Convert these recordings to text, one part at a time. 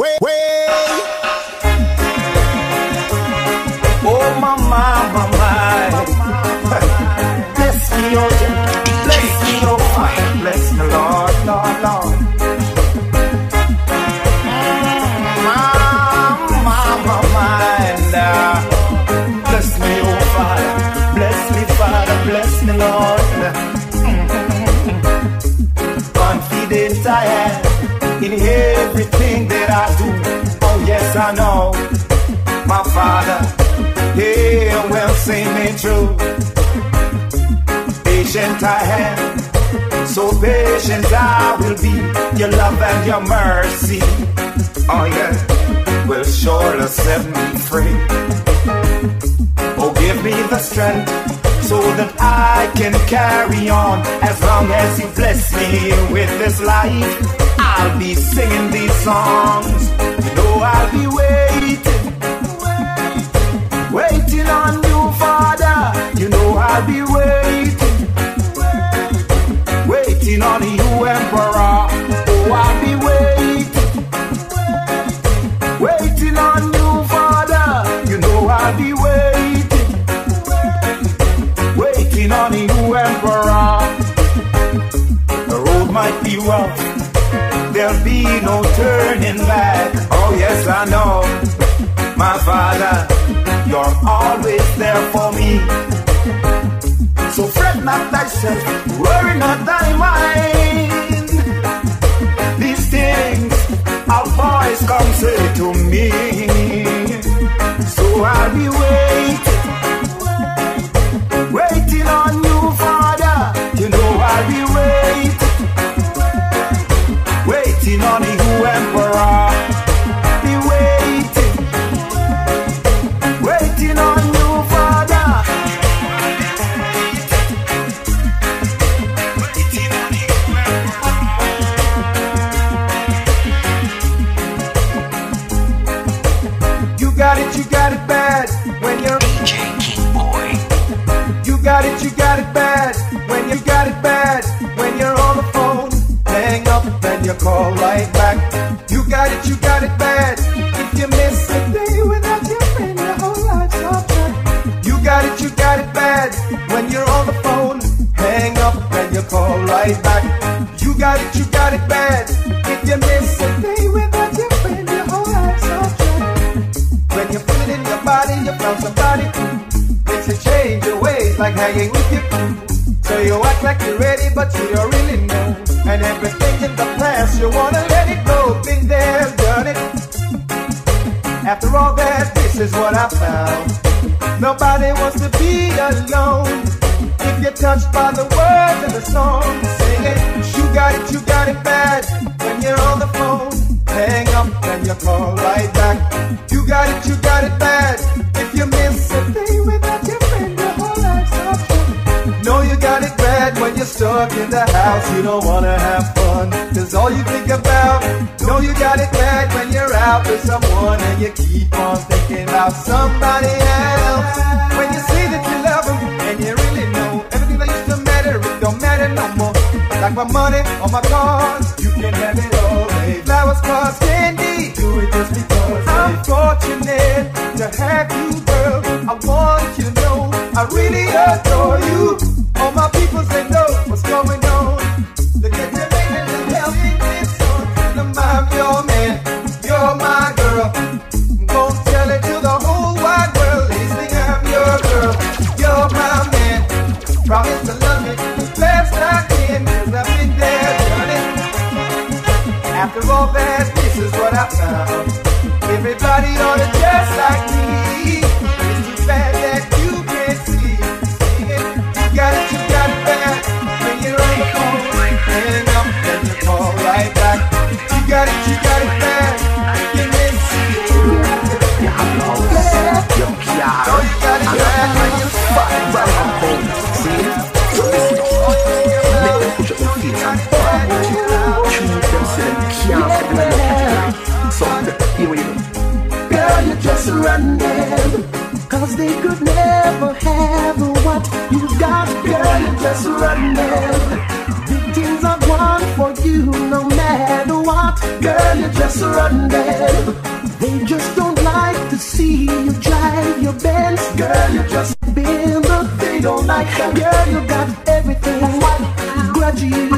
Wait, wait. yes I know my Father, He will see me through. Patient I am, so patient I will be. Your love and your mercy, oh yes, will surely set me free. Oh, give me the strength so that I can carry on. As long as you bless me with this life, I'll be singing these songs. yourself. Whoa! After all that, this is what I found. Nobody wants to be alone. If you're touched by the words of the song, sing it. You got it, you got it bad. When you're on the phone, hang up and you call right back. You got it, you got it bad. If you miss it, you're stuck in the house, you don't wanna have fun. Cause all you think about, know you got it bad when you're out with someone and you keep on thinking about somebody else. When you say that you love them and you really know everything that used to matter, it don't matter no more. Like my money or my cars, you can have it all. Babe. Flowers, cars, candy, do it just because. I'm fortunate to have you, girl. I want you to know I really adore you. All my people say no. Bye. just running. Things for you, no matter what. Girl, you just running. They just don't like to see you drive your Benz. Girl, you just been the they don't like that. Girl, you got everything. What grudge you?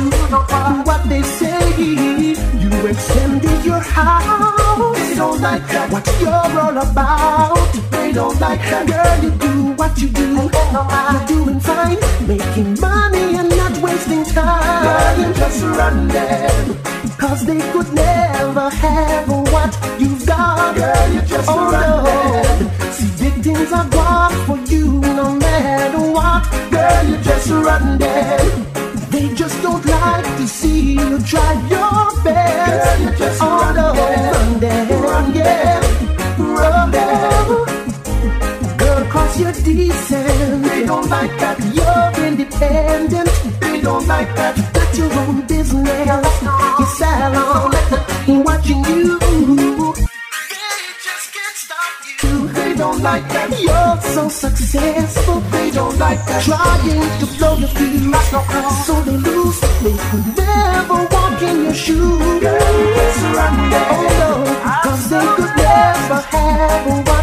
What they say? You extended your house. They don't like that. What you're all about? They don't like that. Girl, you do what you do. You're doing fine, making money and not wasting time. Girl, you just run them. Cause they could never have what you've got. Girl, you just oh, run them. See, victims are gone for you no matter what. Girl, you just run them. They just don't like to see you try your best. Girl, you just oh, run no, them. run them, Run. Cause you're decent. They don't like that. You're independent. They don't like that. You got your own business. Your salon. Watching you. They just can't stop you. They don't like that. You're so successful. They don't like that. Trying to blow your fuse. So they lose. They could never walk in your shoes. Girl, you just run. Oh no, cause they could never have what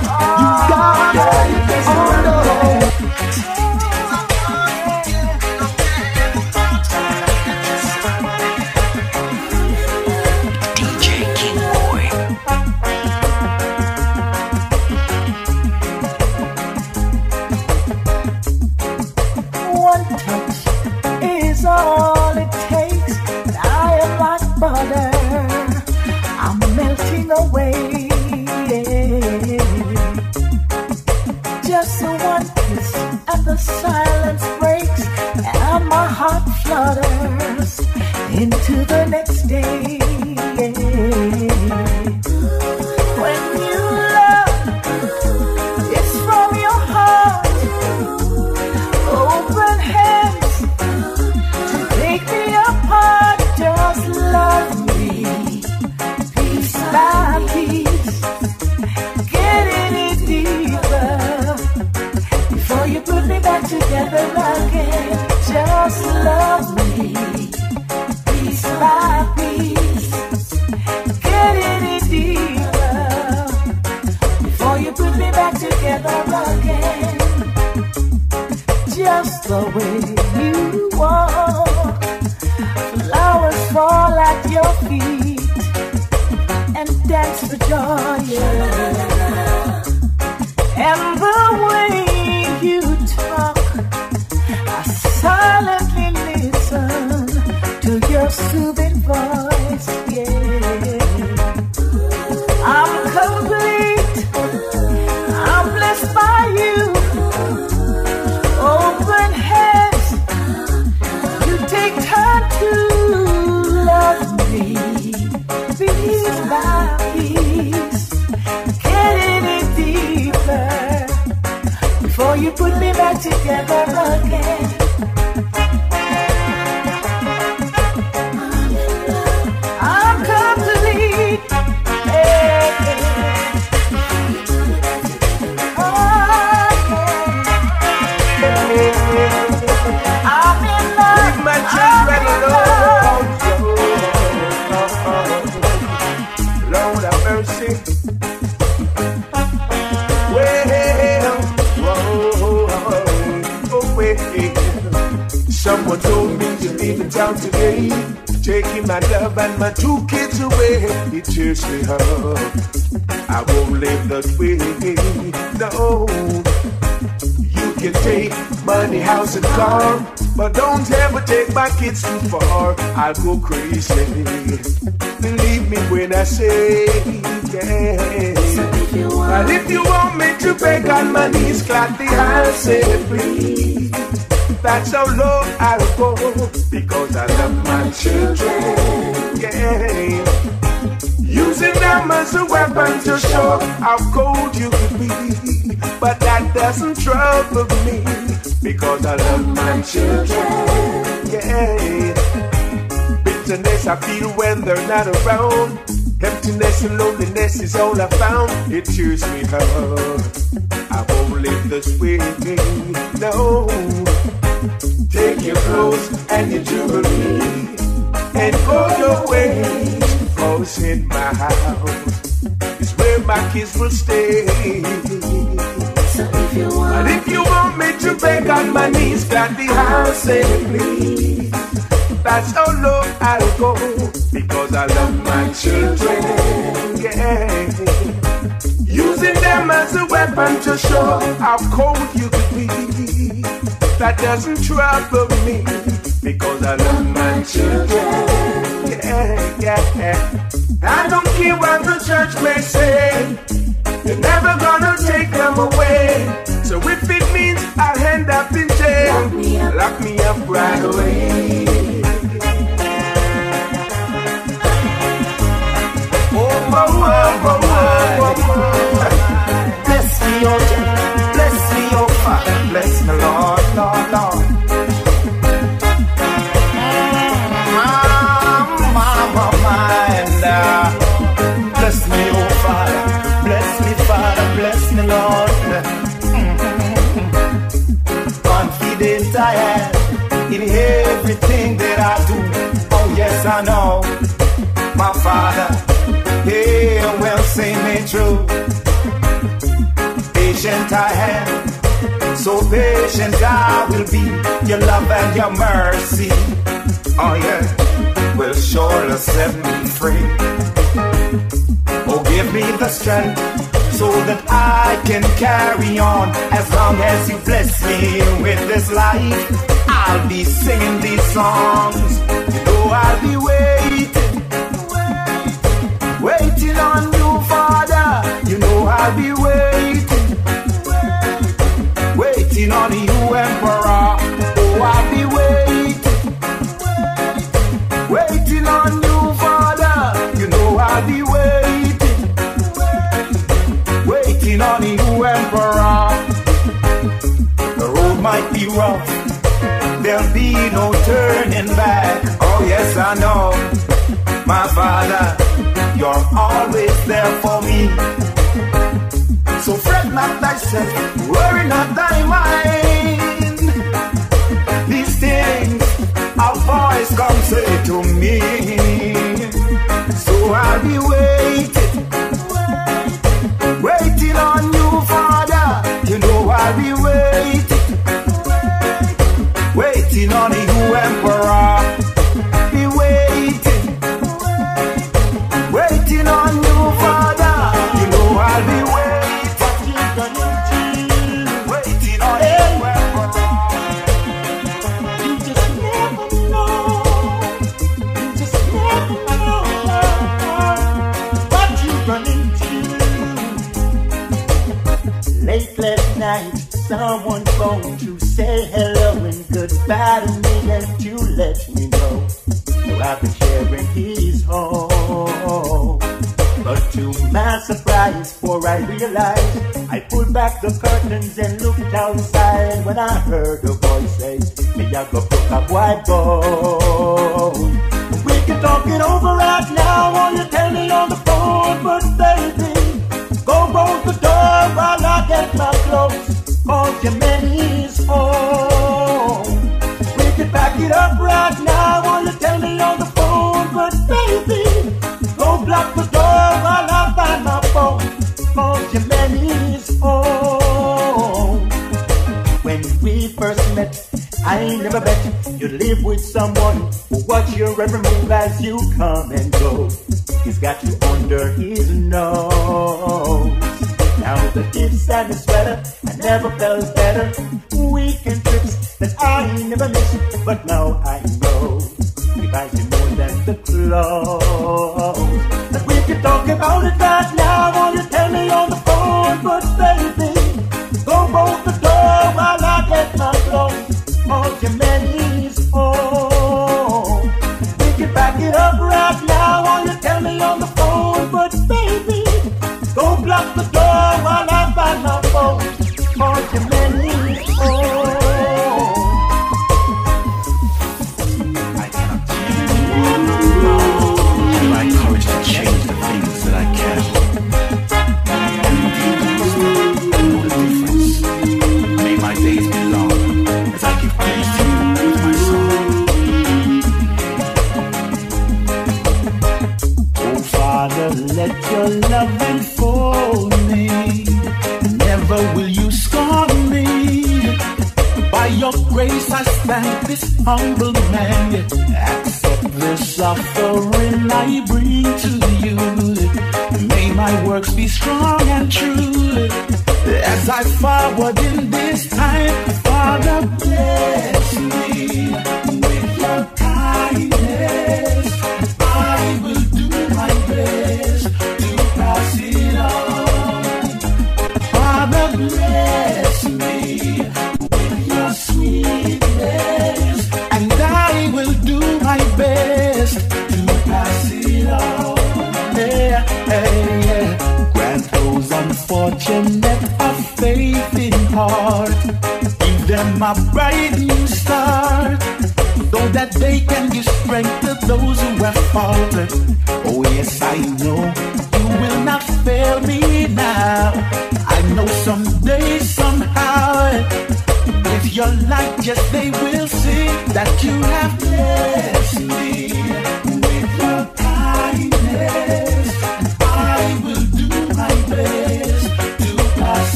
Girl, Oh no. Together my love and my two kids away. It tears me up. I won't live that way. No. You can take money, house, and car, but don't ever take my kids too far. I'll go crazy. Believe me when I say, yeah. And if you want me to beg on my knees, gladly I'll set free. That's how low I'll go because I love my children. Yeah. Using them as a weapon to show how cold you can be. But that doesn't trouble me because I love my children. Yeah. Bitterness I feel when they're not around. Emptiness and loneliness is all I found. It cheers me up. I won't live this way. No. Take your clothes and your jewelry and go your way. Cause in my house is where my kids will stay. So if you want, And if you want me to beg on my knees, got the house and please. That's how low I'll go because I love my children. Yeah. Using them as a weapon to show how cold you could be. That doesn't trouble me because I love my children. Yeah, yeah. I don't care what the church may say. You're never gonna take them away. So if it means I'll end up in jail, Lock me up. lock me up right away. Oh, my, my, my, my. Bless me, oh, Confident I am in everything that I do. Oh, yes, I know, my Father, yeah, will see me true. Patient I am, so patient I will be. Your love and your mercy, oh yeah, will surely set me free. Oh, give me the strength so that I can carry on. As long as you bless me with this life, I'll be singing these songs. You know I'll be waiting, waiting on you, Father. You know I'll be waiting, waiting on you, Emperor. Might be rough, there'll be no turning back. Oh, yes, I know, my Father, you're always there for me. So fret not thyself, worry not thy mind. These things a voice come say to me. So I'll be waiting, waiting on you, Father. You know I'll be waiting, waiting on say hello and goodbye to me and to let me know. So I've been sharing his home. But to my surprise, for I realized, I pulled back the curtains and looked outside when I heard a voice say, Me I go pick up white gold. We can talk it over right now, won't you tell me on the phone, but baby, go close the door while I get my clothes, cause your man home. We can back it up right now, you tell me on the phone, but baby, go block the door while I find my phone, man is home. When we first met, I never bet you'd live with someone who watch your every move as you come and go. He's got you under his nose. Now the gifts and the sweater, I never felt as better. Weekend trips that I never missed, but now I know he buys you more than the clothes. But we can talk about it now. I stand this humble man. Accept this offering I bring to you. May my works be strong and true. As I forward in this time, Father, bless Grant those unfortunate a faith in heart. Give them a bright new start so that they can strength to those who have. Oh, yes, I know you will not fail me now. I know someday, somehow, with your light, yes, they will see that you have blessed me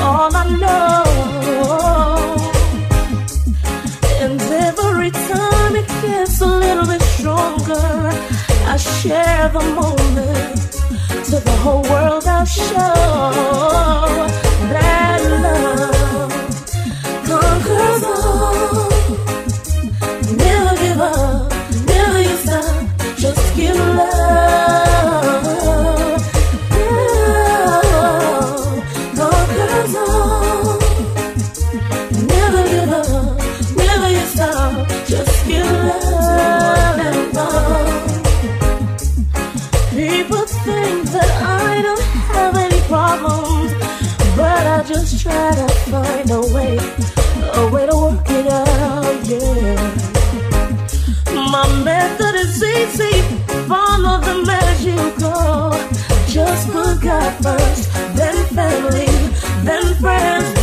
All I know. And every time it gets a little bit stronger, I share the moment to the whole world. I'll show just try to find a way, a way to work it out, yeah. My method is easy, follow them as. Just put God first, then family, then friends.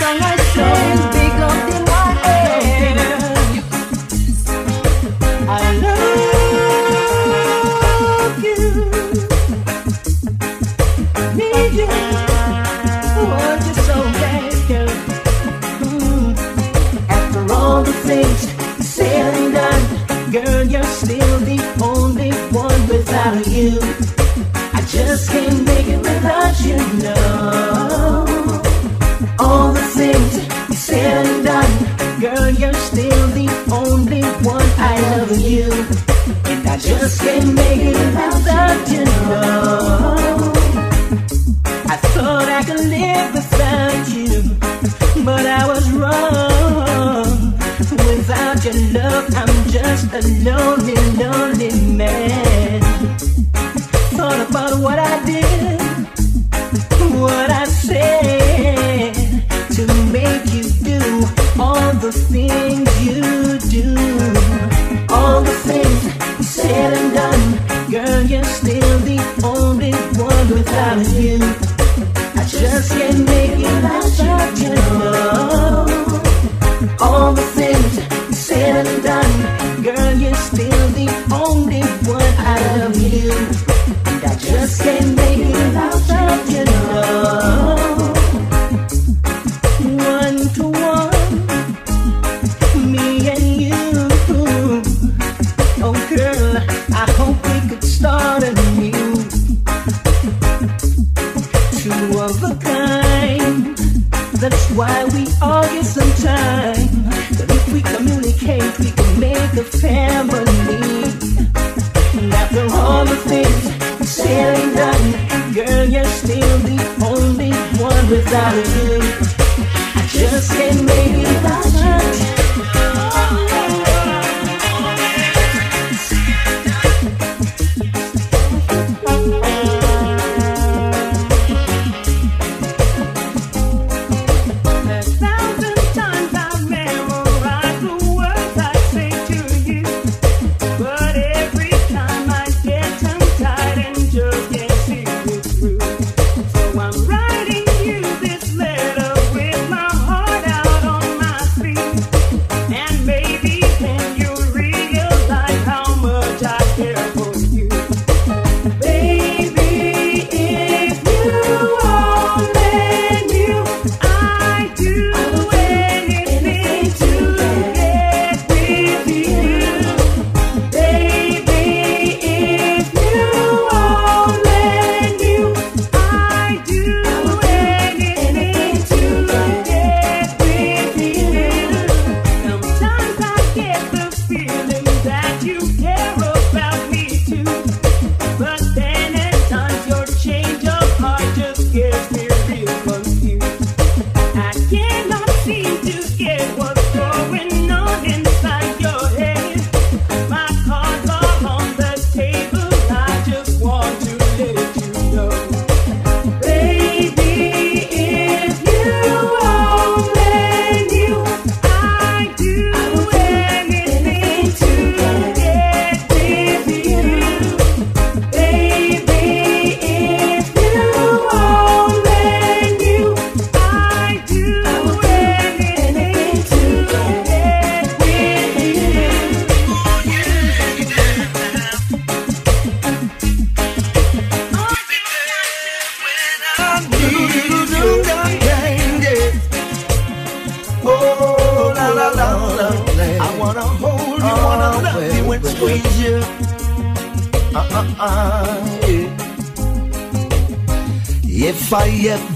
sangat I just can't make it without you, no. I thought I could live without you, but I was wrong. Without your love, I'm just a lonely, lonely man. Thought about what I did. without you. I just can't.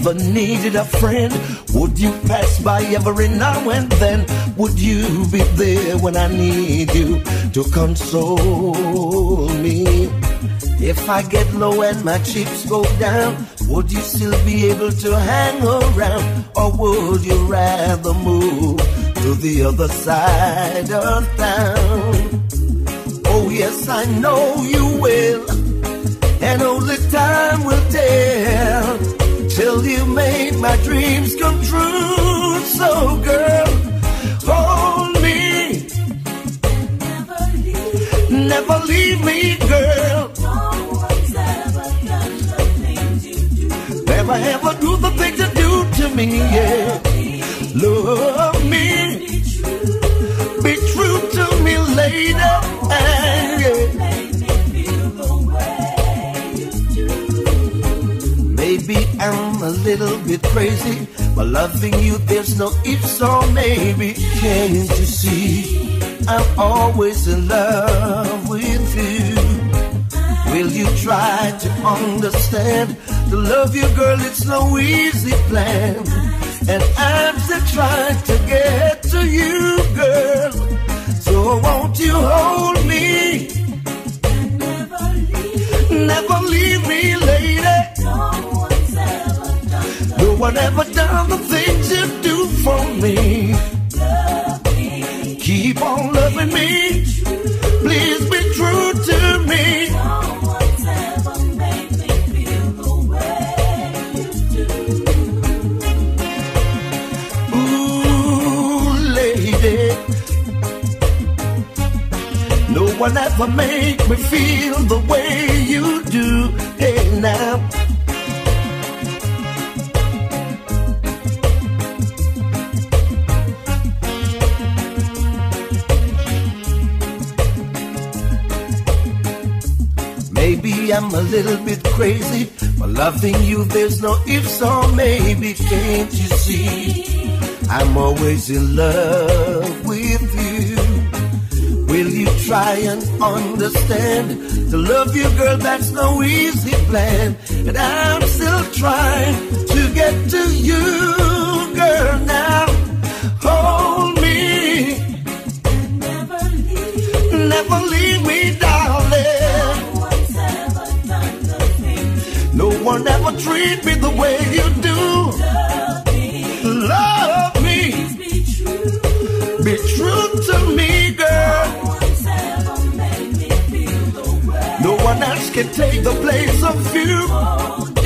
Ever needed a friend, would you pass by every now and then? Would you be there when I need you to console me? If I get low and my chips go down, would you still be able to hang around? Or would you rather move to the other side of town? Oh, yes, I know you will. Never ever do the things you do to me, yeah. Love me. Be true to me, lady. Maybe I'm a little bit crazy, but loving you there's no ifs or maybe. Can't you see? I'm always in love with you. Will you try to understand? To love you, girl, it's no easy plan. And I'm still trying to get to you, girl. So won't you hold me? And never leave me, lady. No one ever done the things you do for me. One ever make me feel the way you do. Hey, now. Maybe I'm a little bit crazy, but loving you, there's no ifs or maybe. Can't you see? I'm always in love. Will you try and understand? To love you, girl, that's no easy plan. And I'm still trying to get to you, girl, now. Hold me. And Never leave Never leave me, darling. No one ever treat me the way you do. Can take the place of you.